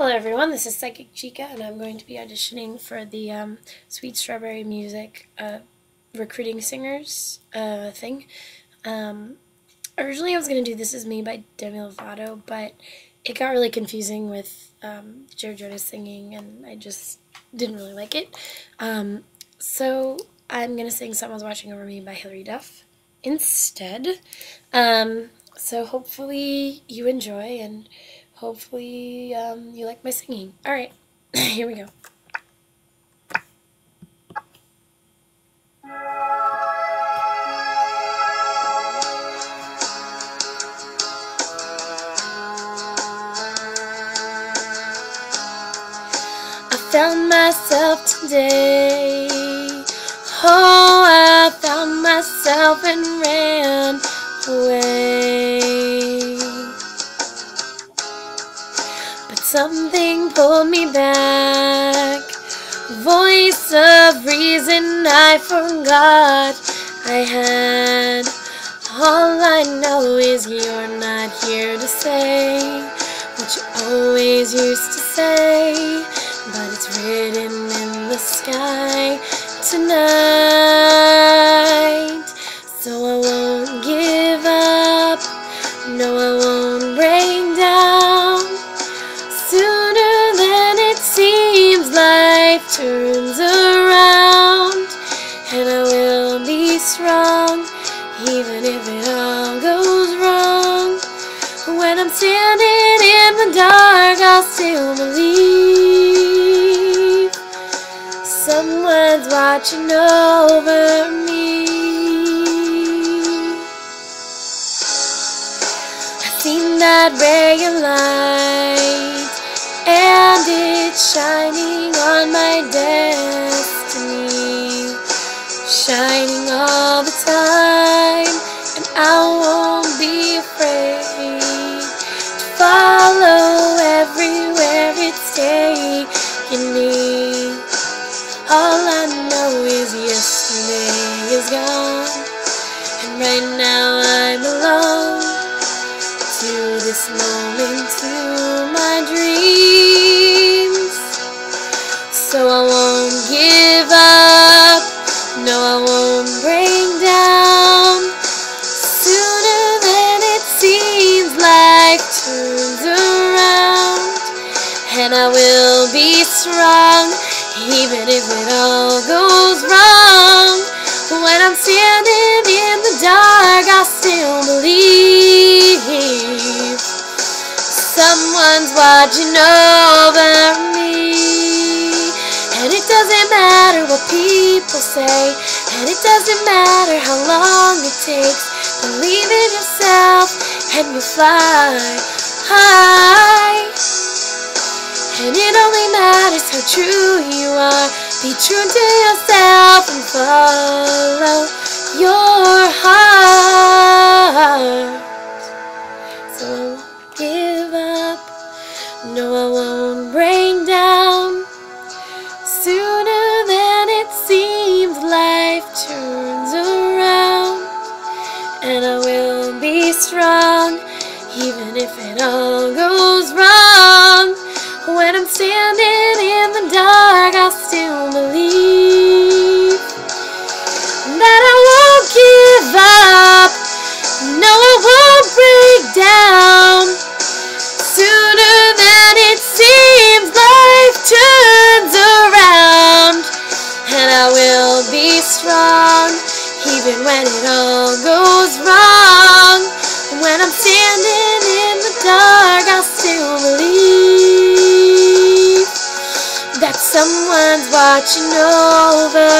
Hello everyone, this is Psychic Chica and I'm going to be auditioning for the um, Sweet Strawberry Music uh, Recruiting Singers uh, thing. Um, originally I was going to do This Is Me by Demi Lovato, but it got really confusing with um, Joe Jonas singing and I just didn't really like it. Um, so I'm going to sing Someone's Watching Over Me by Hilary Duff instead. Um, so hopefully you enjoy and hopefully um, you like my singing. All right, here we go. I found myself today. Oh, I found myself and ran away. Something pulled me back. Voice of reason I forgot I had. All I know is you're not here to say what you always used to say, but it's written in the sky tonight. Strong, even if it all goes wrong. When I'm standing in the dark, I'll still believe someone's watching over me. I've seen that ray of light, and it's shining on my destiny, shining gone, and right now I'm alone to this moment, to my dreams. So I won't give up, no, I won't break down. Sooner than it seems, life turns around, and I will be strong, even if it all I still believe someone's watching over me. And it doesn't matter what people say, and it doesn't matter how long it takes. Believe in yourself, and you fly high. And it only matters how true you are. Be true to yourself and follow your heart. So I won't give up. No, I won't break down. Sooner than it seems, life turns around. And I will be strong, even if it all goes wrong. When I'm standing in the dark, I'll still believe down. Sooner than it seems, life turns around. And I will be strong, even when it all goes wrong. When I'm standing in the dark, I'll still believe that someone's watching over.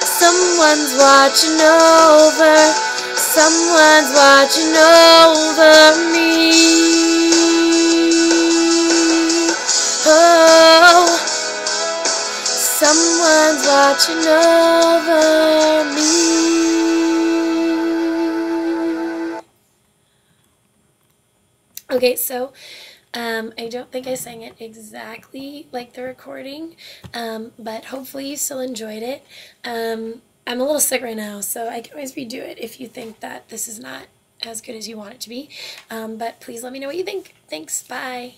Someone's watching over. Someone's watching over me. Oh, someone's watching over me. Okay, so um, I don't think I sang it exactly like the recording, um, but hopefully you still enjoyed it. Um, I'm a little sick right now, so I can always redo it if you think that this is not as good as you want it to be. Um, but please let me know what you think. Thanks. Bye.